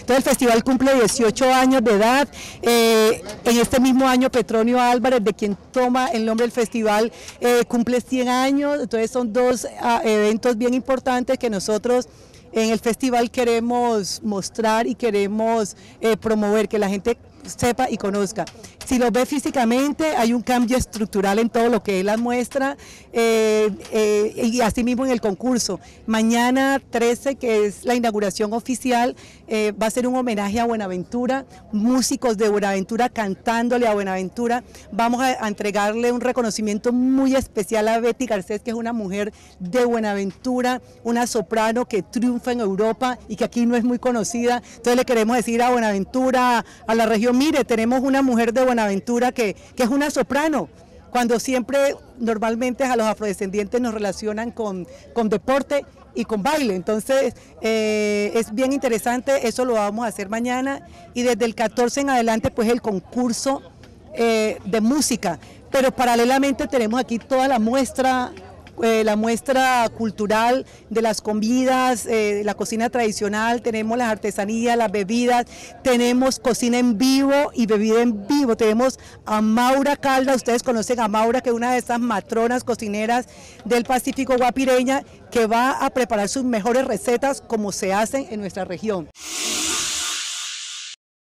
Entonces el festival cumple 18 años de edad. Eh, en este mismo año Petronio Álvarez, de quien toma el nombre del festival, eh, cumple 100 años. Entonces son dos ah, eventos bien importantes que nosotros en el festival queremos mostrar y queremos eh, promover, que la gente sepa y conozca. Si lo ve físicamente, hay un cambio estructural en todo lo que la muestra eh, eh, y en el concurso. Mañana 13, que es la inauguración oficial, eh, va a ser un homenaje a Buenaventura, músicos de Buenaventura cantándole a Buenaventura. Vamos a, entregarle un reconocimiento muy especial a Betty Garcés, que es una mujer de Buenaventura, una soprano que triunfa en Europa y que aquí no es muy conocida. Entonces le queremos decir a Buenaventura, a la región mire, tenemos una mujer de Buenaventura que, que es una soprano, cuando siempre normalmente a los afrodescendientes nos relacionan con, con deporte y con baile. Entonces eh, es bien interesante, eso lo vamos a hacer mañana y desde el 14 en adelante pues el concurso eh, de música. Pero paralelamente tenemos aquí toda la muestra eh, la muestra cultural de las comidas, eh, la cocina tradicional, tenemos las artesanías, las bebidas, tenemos cocina en vivo y bebida en vivo. Tenemos a Maura Calda, ustedes conocen a Maura, que es una de esas matronas cocineras del Pacífico Guapireña, que va a preparar sus mejores recetas como se hacen en nuestra región.